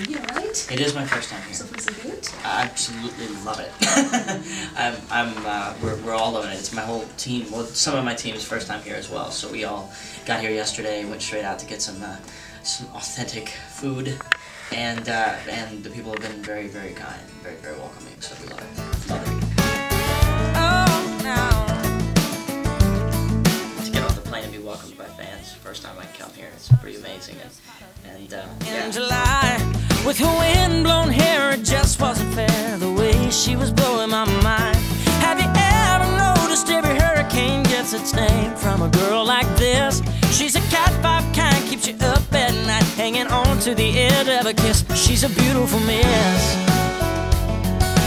It is my first time here. So was it good? I absolutely love it. I'm, I'm, uh, we're, we're all loving it. It's my whole team. Well, some of my team's first time here as well. So we all got here yesterday, and went straight out to get some, uh, some authentic food, and uh, and the people have been very, very kind, very, very welcoming. So we love it. Love it. To get off the plane and be welcomed by fans, first time I come here, it's pretty amazing. And, and uh, yeah. With her windblown hair. It just wasn't fair the way she was blowing my mind. Have you ever noticed every hurricane gets its name from a girl like this? She's a cat five kind, keeps you up at night, hanging on to the end of a kiss. She's a beautiful miss.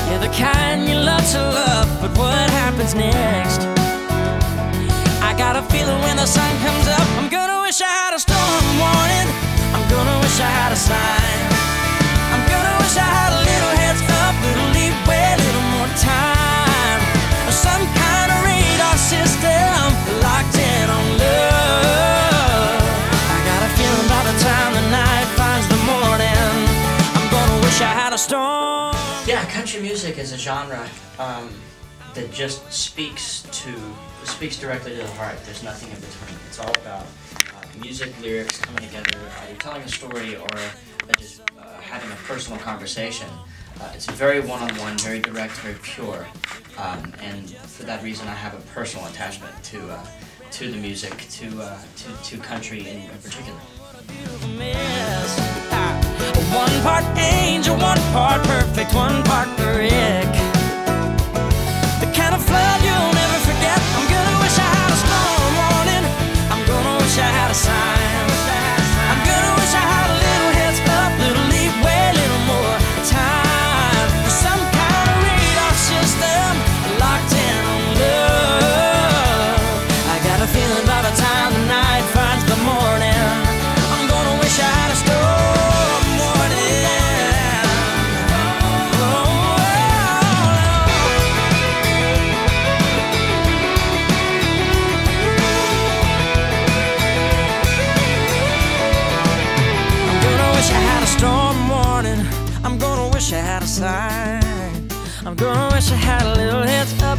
Yeah, the kind you love to love, but what happens next? I got a feeling when the sun comes up, I'm gonna country music is a genre um, that just speaks to speaks directly to the heart. There's nothing in between. It's all about uh, music, lyrics coming together, either telling a story or uh, just uh, having a personal conversation. Uh, it's very one-on-one, very direct, very pure, um, and for that reason, I have a personal attachment to uh, to the music, to uh, to, to country in particular. Part angel, one part perfect, one part brick. Wish I had a storm warning. I'm gonna wish I had a sign. I'm gonna wish I had a little heads up,